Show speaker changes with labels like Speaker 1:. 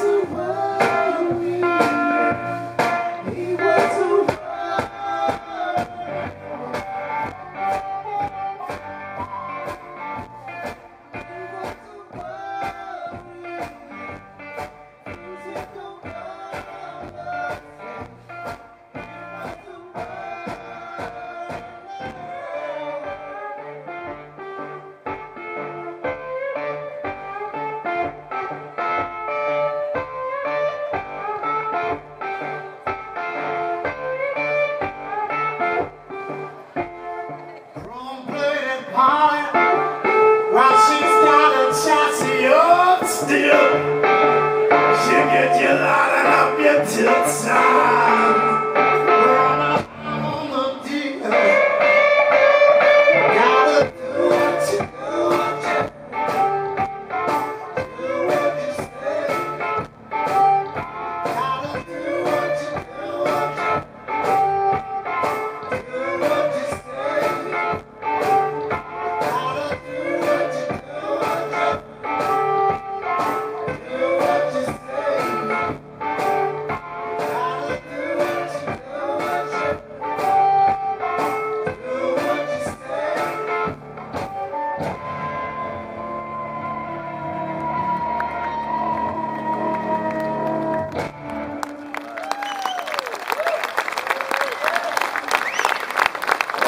Speaker 1: Jesus. you're lining up your tits time.